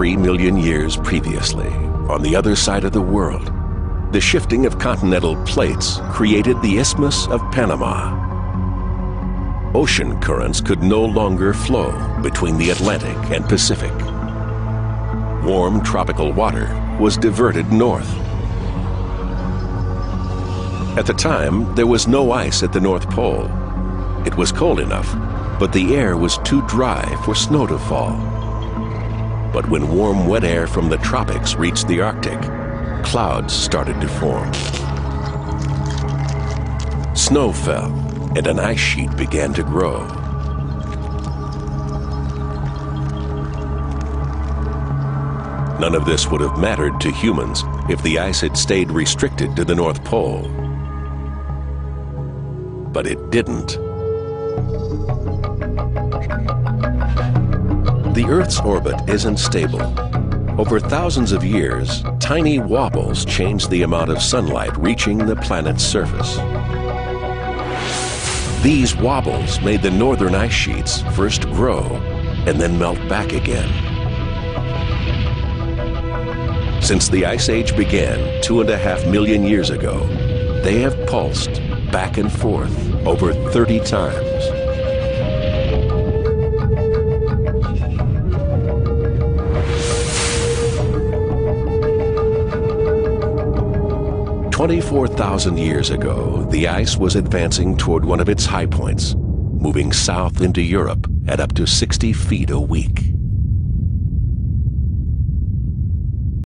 Three million years previously, on the other side of the world, the shifting of continental plates created the Isthmus of Panama. Ocean currents could no longer flow between the Atlantic and Pacific. Warm tropical water was diverted north. At the time, there was no ice at the North Pole. It was cold enough, but the air was too dry for snow to fall. But when warm, wet air from the tropics reached the Arctic, clouds started to form. Snow fell, and an ice sheet began to grow. None of this would have mattered to humans if the ice had stayed restricted to the North Pole. But it didn't. The Earth's orbit isn't stable. Over thousands of years, tiny wobbles change the amount of sunlight reaching the planet's surface. These wobbles made the northern ice sheets first grow and then melt back again. Since the Ice Age began two and a half million years ago, they have pulsed back and forth over 30 times. Twenty-four thousand years ago, the ice was advancing toward one of its high points, moving south into Europe at up to 60 feet a week.